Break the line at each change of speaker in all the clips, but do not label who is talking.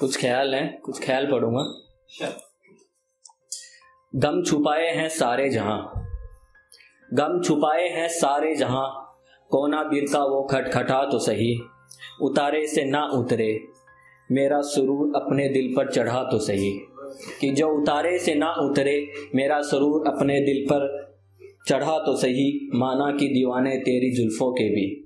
कुछ ख्याल हैं? कुछ ख्याल पढ़ूँगा। गम छुपाए हैं सारे जहाँ। गम छुपाए हैं सारे जहाँ। कोना का वो खटखटा तो सही। उतारे से ना उतरे। मेरा सुरूर अपने दिल पर चढ़ा तो सही। कि जो उतारे से ना उतरे, मेरा सुरूर अपने दिल पर चढ़ा तो सही। माना कि दीवाने तेरी जुल्फों के भी।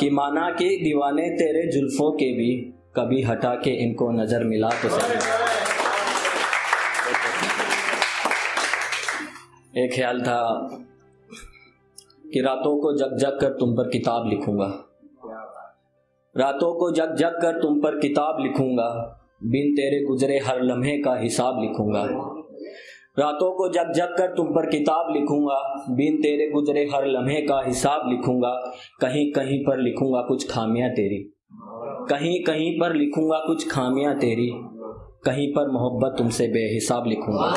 कि माना कि दीवाने तेरे जुल्फों के भी कभी हटा के इनको नज़र मिला तो सही। एक ख्याल था कि रातों को जग जग कर तुम पर किताब लिखूँगा। रातों को जग जग कर तुम पर किताब लिखूँगा। बिन तेरे गुजरे हर लम्हे का हिसाब लिखूँगा। रातों को जग जग कर तुम पर किताब लिखूँगा, बिन तेरे गुजरे हर लम्हे का हिसाब लिखूँगा, कहीं कहीं पर लिखूँगा कुछ खामियाँ तेरी। कहीं कहीं पर लिखूँगा कुछ खामियाँ तेरी, कहीं पर मोहब्बत तुमसे बेहिसाब लिखूँगा।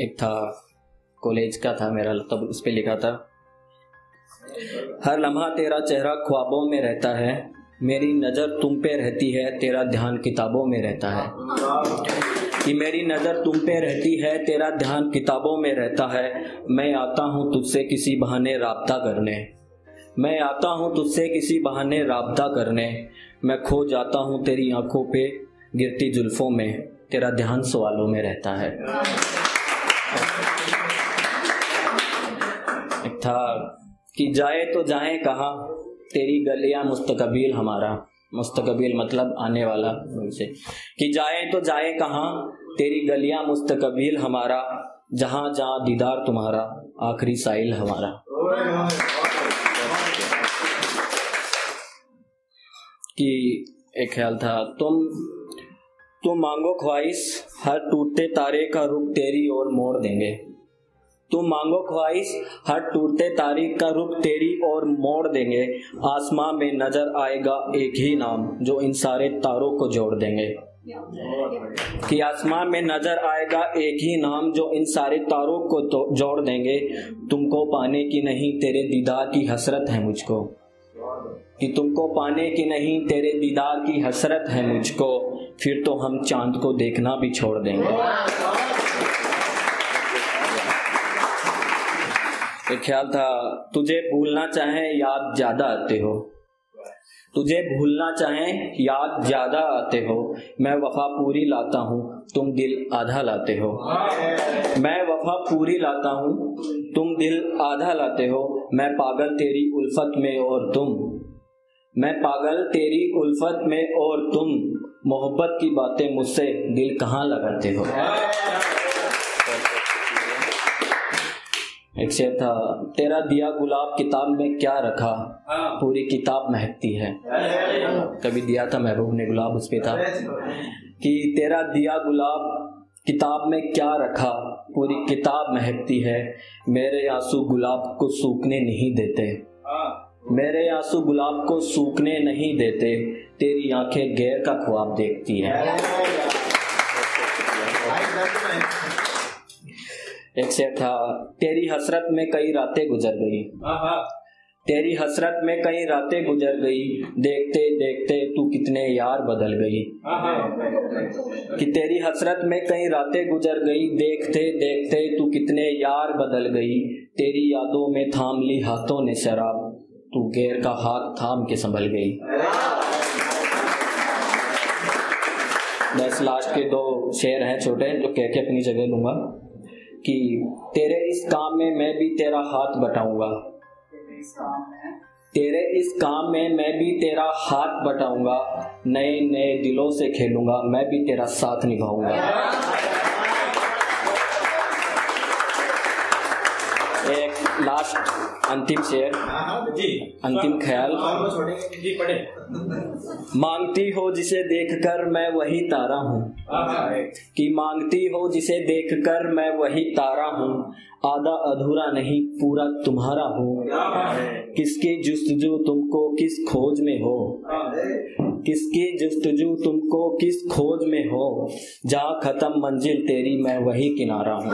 एक था, कॉलेज का था मेरा, तब उस पर लिखा था, हर लम्हा तेरा चेहरा ख्वाबों में रहता है मेरी नज़र तुम पे रहती है, तेरा ध्यान किताबों में रहता है। कि मेरी नज़र तुम पे रहती है, तेरा ध्यान किताबों में रहता है। मैं आता हूँ तुझसे किसी बहाने राबता करने। मैं आता हूँ तुझसे किसी बहाने राबता करने। मैं खो जाता हूँ तेरी आँखों पे, गिरती जुल्फों में। तेरा ध्यान सवालों में रहता है। था कि जाए तो जाए कहाँ? तेरी गलियाँ मुस्तकबिल हमारा। मुस्तकबिल मतलब आने वाला से कि जाए तो जाए कहाँ? तेरी गलियाँ मुस्तकबिल हमारा। जहाँ जहाँ दीदार तुम्हारा, आखिरी साइल हमारा। कि एक ख्याल था, तुम तुम मांगो ख्वाहिश, हर टूटते तारे का रुख तेरी ओर मोड़ देंगे। तुम मांगो ख्वाहिश, हर टूटते तारीख का रुख तेरी और मोड़ देंगे। आसमां में नज़र आएगा एक ही नाम, जो इन सारे तारों को जोड़ देंगे। कि आसमां में नज़र आएगा एक ही नाम, जो इन सारे तारों को तो जोड़ देंगे। तुमको पाने की नहीं, तेरे दीदार की हसरत है मुझको। कि तुमको पाने की नहीं, तेरे दीदार की हसरत है मुझको। फिर तो हम चाँद को देखना भी छोड़ देंगे। एक ख्याल था, तुझे भूलना चाहे याद ज़्यादा आते हो। तुझे भूलना चाहे याद ज़्यादा आते हो। मैं वफा पूरी लाता हूँ, तुम दिल आधा लाते हो। मैं वफा पूरी लाता हूँ, तुम दिल आधा लाते हो। मैं पागल तेरी उल्फत में और तुम। मैं पागल तेरी उल्फत में और तुम। मोहब्बत की बातें मुझसे दिल कहाँ लगाते हो? एक शेर था तेरा दिया गुलाब किताब में क्या रखा? पूरी किताब महकती है। कभी दिया था महबूब ने गुलाब उस पे था। कि तेरा दिया गुलाब किताब में क्या रखा? पूरी किताब महकती है। मेरे आँसू गुलाब को सूखने नहीं देते। मेरे आँसू गुलाब को सूखने नहीं देते। तेरी आँखें गैर का ख्वाब देखती है। एक शेर था तेरी हसरत में कई रातें गुजर गई। तेरी हसरत में कई रातें गुजर गई देखते देखते तू कितने यार बदल गई। कि तेरी हसरत में कई रातें गुजर गई देखते देखते तू कितने यार बदल गई। तेरी यादों में थाम ली हाथों ने शराब तू गैर का हाथ थाम के संभल गई। बस लास्ट के दो शेर हैं छोटे जो कह के अपनी जगह लूँगा कि तेरे इस काम में मैं भी तेरा हाथ बटाऊँगा। तेरे इस काम में मैं भी तेरा हाथ बटाऊँगा। नए नए दिलों से खेलूँगा, मैं भी तेरा साथ निभाऊँगा। लास्ट अंतिम
जी
अंतिम ख्याल। मांगती हो जिसे देखकर मैं वही तारा हूँ। कि मांगती हो जिसे देखकर मैं वही तारा हूँ। आधा अधूरा नहीं, पूरा तुम्हारा हूँ। किसकी जुस्तजू तुमको किस खोज में हो? किसकी जुस्तजू तुमको किस खोज में हो? जहाँ खत्म मंजिल तेरी, मैं वही किनारा हूँ।